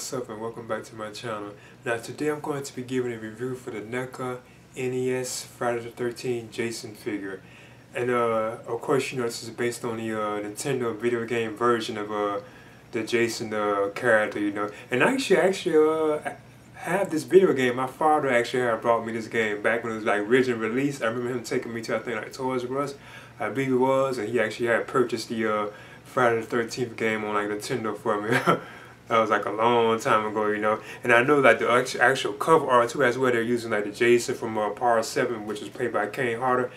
up and welcome back to my channel. Now today I'm going to be giving a review for the NECA NES Friday the 13th Jason figure. And uh, of course you know this is based on the uh, Nintendo video game version of uh, the Jason uh, character, you know. And I actually, actually uh, have this video game. My father actually had brought me this game back when it was like original release. I remember him taking me to I think like Toys R Us, I believe it was, and he actually had purchased the uh, Friday the 13th game on like Nintendo for me. That was like a long time ago, you know. And I know like the actual cover art too, as well. They're using like the Jason from uh, Part Seven, which was played by Kane Hodder.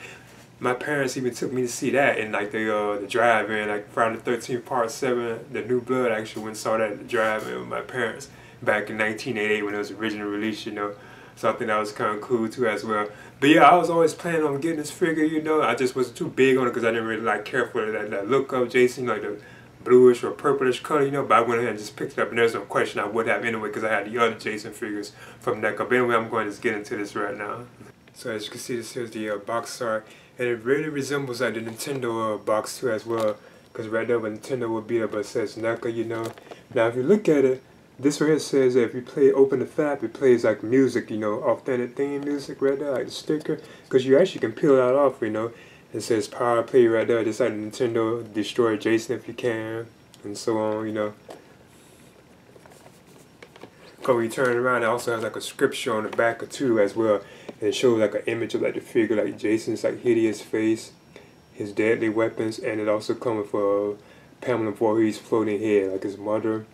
My parents even took me to see that in like the uh, the drive-in, like Friday the Thirteenth Part Seven, the New Blood. I actually went saw that at the drive-in with my parents back in 1988 when it was originally released, you know. So I think that was kind of cool too as well. But yeah, I was always planning on getting this figure, you know. I just wasn't too big on it because I didn't really like care for that, that look of Jason, like the bluish or purplish color, you know, but I went ahead and just picked it up, and there's no question I would have anyway because I had the other Jason figures from NECA. But anyway, I'm going to get into this right now. So as you can see, this here's the uh, box art, and it really resembles like the Nintendo uh, box too as well, because right there, Nintendo would be there, but it says NECA, you know. Now, if you look at it, this right here says that if you play Open the Flap, it plays like music, you know, authentic theme music right there, like the sticker, because you actually can peel that off, you know. It says power play right there, just like Nintendo, destroy Jason if you can, and so on, you know. Because when you turn around, it also has like a scripture on the back of two as well. And it shows like an image of like the figure, like Jason's like hideous face, his deadly weapons, and it also comes for Pamela Voorhees' floating head, like his mother.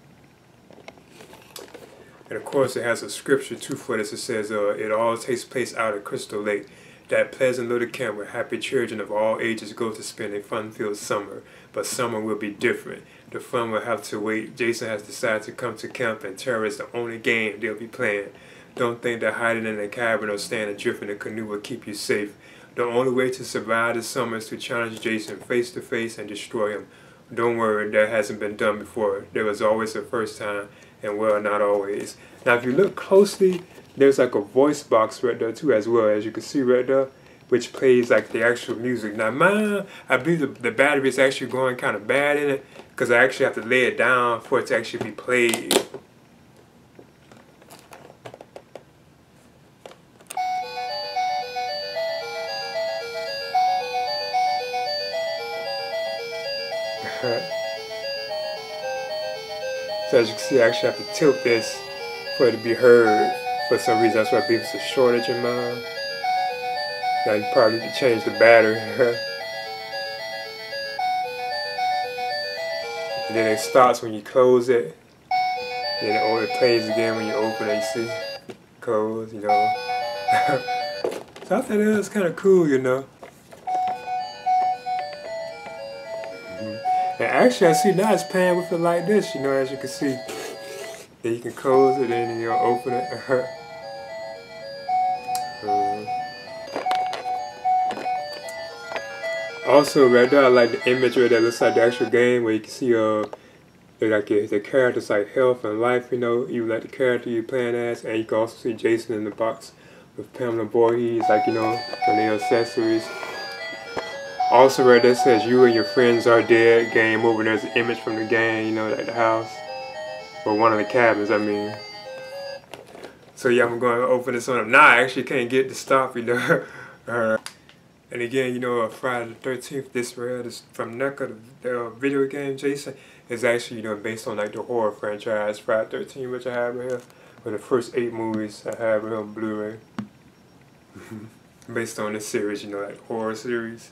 And of course, it has a scripture too for this. It says, uh, "It all takes place out at Crystal Lake." That pleasant little camp where happy children of all ages go to spend a fun-filled summer. But summer will be different. The fun will have to wait. Jason has decided to come to camp and terror is the only game they'll be playing. Don't think that hiding in a cabin or staying adrift in a canoe will keep you safe. The only way to survive the summer is to challenge Jason face to face and destroy him. Don't worry, that hasn't been done before. There was always a first time, and well, not always. Now, if you look closely, there's like a voice box right there too as well as you can see right there which plays like the actual music. Now mine, I believe the, the battery is actually going kind of bad in it because I actually have to lay it down for it to actually be played. so as you can see, I actually have to tilt this for it to be heard for some reason. That's why I believe it's a shortage in mine. Now you probably need to change the battery. and then it starts when you close it. Then it plays again when you open it, you see? Close, you know. so I thought was kind of cool, you know. Actually, I see now it's playing with it like this, you know, as you can see. Then you can close it and you'll open it. Also, right there, I like the image imagery that looks like the actual game where you can see uh, like the characters like health and life, you know, even like the character you're playing as, and you can also see Jason in the box with Pamela Voorhees, like you know, and the accessories. Also, right that says you and your friends are dead. Game over. There's an image from the game, you know, like the house or one of the cabins. I mean. So yeah, I'm going to open this one up. Now I actually can't get to stop, you know. uh, and again, you know, uh, Friday the 13th, this rail is from NECA, the uh, video game Jason, is actually, you know, based on like the horror franchise Friday 13, which I have right here. For the first eight movies I have here on Blu-ray. based on this series, you know, like horror series.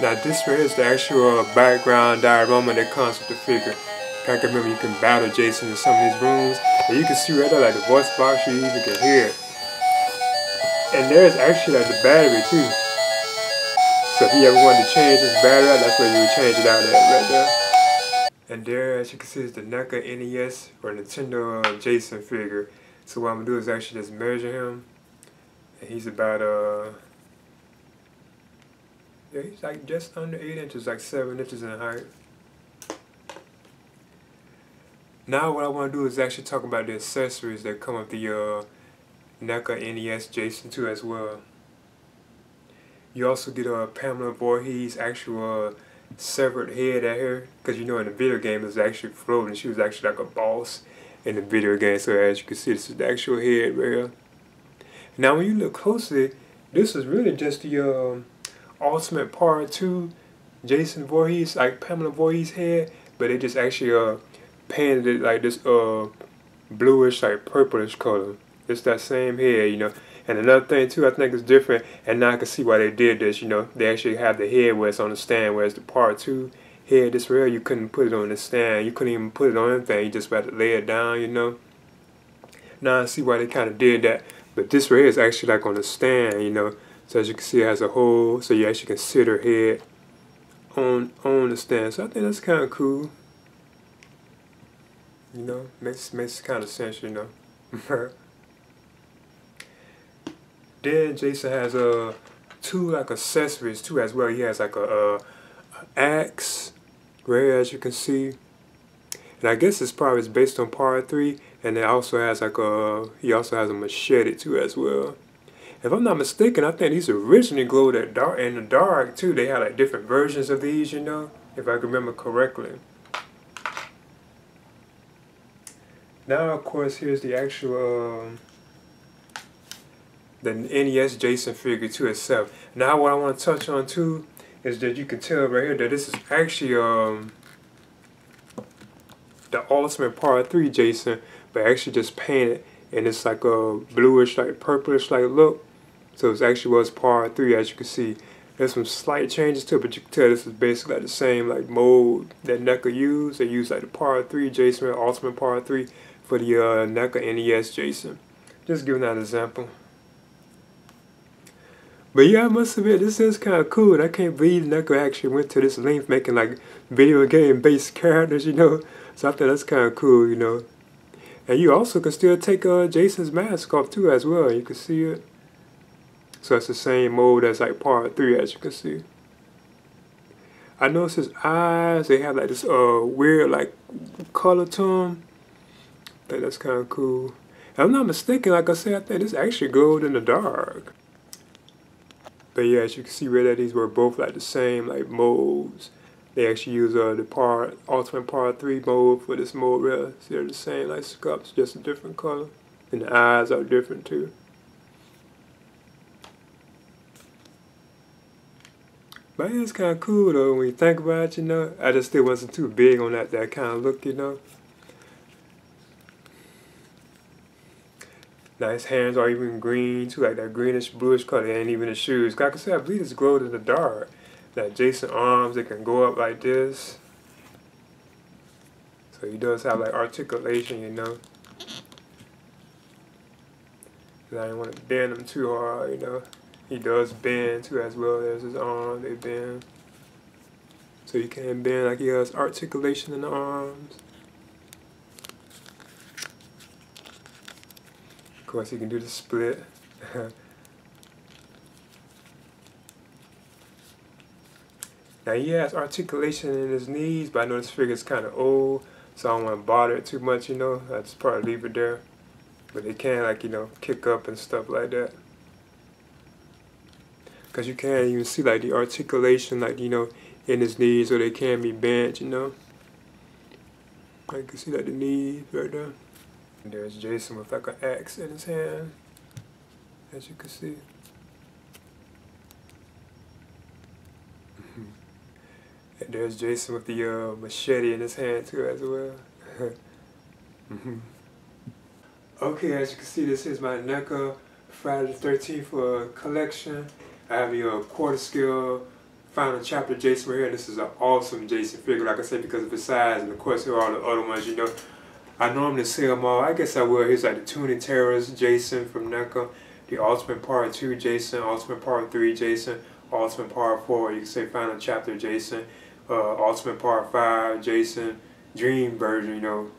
Now this is the actual background diorama that comes with the figure. I can remember you can battle Jason in some of these rooms. And you can see right there like the voice box, you even can hear it. And there's actually like the battery too. So if you ever wanted to change this battery out, that's where you would change it out at right there. And there, as you can see, is the NECA NES or Nintendo Jason figure. So what I'm gonna do is actually just measure him. And he's about uh he's like just under eight inches, like seven inches in height. Now what I want to do is actually talk about the accessories that come with the uh, NECA NES Jason 2 as well. You also get a uh, Pamela Voorhees actual uh, severed head at her. Because you know in the video game it was actually floating. She was actually like a boss in the video game. So as you can see, this is the actual head right here. Now when you look closely, this is really just the um, Ultimate Part 2 Jason Voorhees, like Pamela Voorhees head. But they just actually uh, painted it like this uh, bluish, like purplish color. It's that same head, you know. And another thing too, I think is different, and now I can see why they did this. You know, they actually have the head where it's on the stand, whereas the part two head, this rail, you couldn't put it on the stand. You couldn't even put it on anything. You just had to lay it down. You know. Now I see why they kind of did that. But this rail is actually like on the stand. You know, so as you can see, it has a hole, so you actually can sit her head on on the stand. So I think that's kind of cool. You know, makes makes kind of sense. You know. Then Jason has uh two like accessories too as well. He has like a, a, a axe, right as you can see. And I guess it's probably based on part three. And it also has like a he also has a machete too as well. If I'm not mistaken, I think these originally glowed at dark in the dark too. They had like different versions of these, you know, if I remember correctly. Now, of course, here's the actual. Um, the NES Jason figure to itself. Now what I want to touch on too is that you can tell right here that this is actually um the Ultimate Part 3 Jason, but actually just painted and it's like a bluish, like purplish like look. So it's actually was Part 3 as you can see. There's some slight changes to it, but you can tell this is basically like the same like mold that NECA used. They used like the Part 3 Jason, Ultimate Part 3 for the uh, NECA NES Jason. Just giving that example. But yeah, I must admit, this is kind of cool. I can't believe NECA actually went to this length making like video game based characters, you know. So I think that's kind of cool, you know. And you also can still take uh, Jason's mask off too as well. You can see it. So it's the same mold as like part three as you can see. I notice his eyes, they have like this uh weird like color to them. I think that's kind of cool. I'm not mistaken, like I said, I think this actually gold in the dark. But yeah, as you can see right there, these were both like the same like molds. They actually use uh, the part Ultimate Part 3 mold for this mold right See, they're the same like scups, just a different color. And the eyes are different too. But it's kind of cool though when you think about it, you know. I just still wasn't too big on that, that kind of look, you know. Now his hands are even green too, like that greenish bluish color, and even his shoes. Like I said, I believe it's glowed in the dark. That Jason arms, they can go up like this. So he does have like articulation, you know. I didn't want to bend him too hard, you know. He does bend too as well as his arms, they bend. So you can bend like he has articulation in the arms. Of course, you can do the split. now he has articulation in his knees, but I know this figure is kind of old, so I don't want to bother it too much, you know. I just probably leave it there. But they can, like, you know, kick up and stuff like that. Because you can't even see, like, the articulation, like, you know, in his knees, or they can be bent, you know. I can see, like, the knees right there. And there's Jason with like an axe in his hand, as you can see. and there's Jason with the uh, machete in his hand too as well. okay, as you can see, this is my NECA Friday the 13th uh, collection. I have uh, quarter scale final chapter Jason right here. This is an awesome Jason figure, like I said, because of his size. And of course, here are all the other ones, you know. I normally say them all. I guess I will. Here's like the Toony Terrors, Jason from NECA, the Ultimate Part 2, Jason, Ultimate Part 3, Jason, Ultimate Part 4, you can say Final Chapter, Jason, uh, Ultimate Part 5, Jason, Dream version, you know,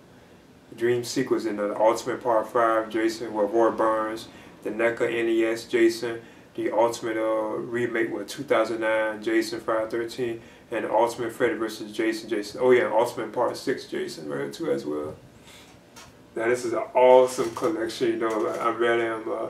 Dream sequence in the Ultimate Part 5, Jason, with Roy Burns, the NECA NES, Jason, the Ultimate uh, remake with 2009, Jason 513, and the Ultimate Freddy vs. Jason, Jason. Oh yeah, Ultimate Part 6, Jason, right, too, as well. Now this is an awesome collection, you know, I really am, uh,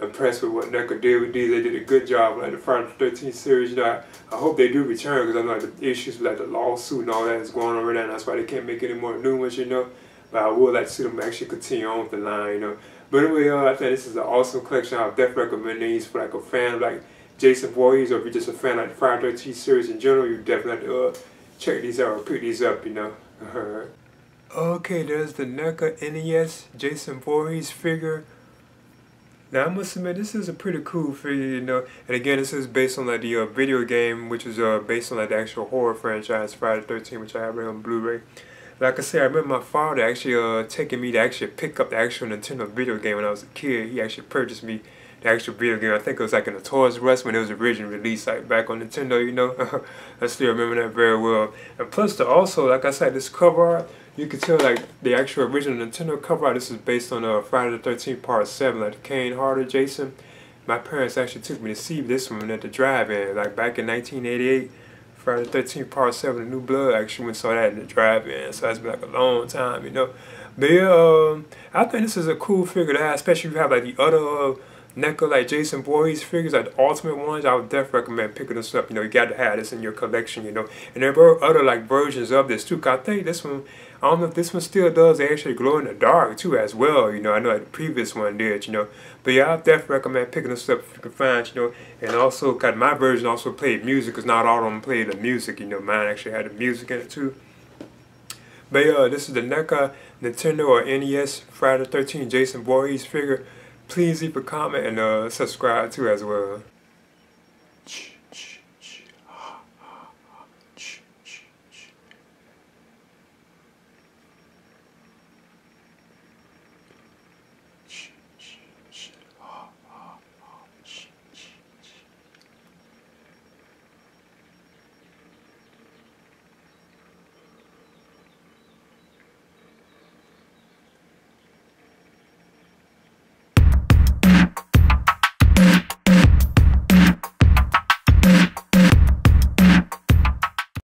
impressed with what NECA did with these. They did a good job, like the Friday 13th series. You know, I, I hope they do return because I know like the issues with like the lawsuit and all that is going on right now. And that's why they can't make any more new ones, you know. But I would like to see them actually continue on with the line, you know. But anyway, uh, I think this is an awesome collection. I would definitely recommend these for like a fan like Jason Voorhees, or if you're just a fan like the Friday the 13th series in general, you definitely have to uh, check these out or pick these up, you know. okay, there's the NECA NES Jason Voorhees figure. Now I must admit this is a pretty cool figure, you know. And again, this is based on like the uh, video game, which is uh, based on like the actual horror franchise Friday the 13th, which I have right on Blu-ray. Like I said, I remember my father actually uh, taking me to actually pick up the actual Nintendo video game when I was a kid. He actually purchased me the actual video game. I think it was like in the Toys R Us when it was originally released, like back on Nintendo, you know. I still remember that very well. And plus, the also, like I said, this cover art you can tell like the actual original Nintendo cover art, this is based on uh, Friday the 13th Part 7, like Kane Hodder Jason. My parents actually took me to see this one at the drive-in, like back in 1988. Friday the 13th Part 7, The New Blood, actually went saw that in the drive-in, so that's been like a long time, you know. But yeah, um, I think this is a cool figure to have, especially if you have like the other uh, NECA like Jason Voorhees figures, like the ultimate ones, I would definitely recommend picking this up. You know, you got to have this in your collection, you know. And there are other like versions of this too. I think this one, I don't know if this one still does actually glow in the dark too as well. You know, I know the previous one did, you know. But yeah, I definitely recommend picking this up if you can find, you know. And also, cause my version also played music, cause not all of them played the music. You know, mine actually had the music in it too. But yeah, this is the NECA Nintendo or NES Friday 13 Jason Voorhees figure please leave a comment and uh, subscribe too as well.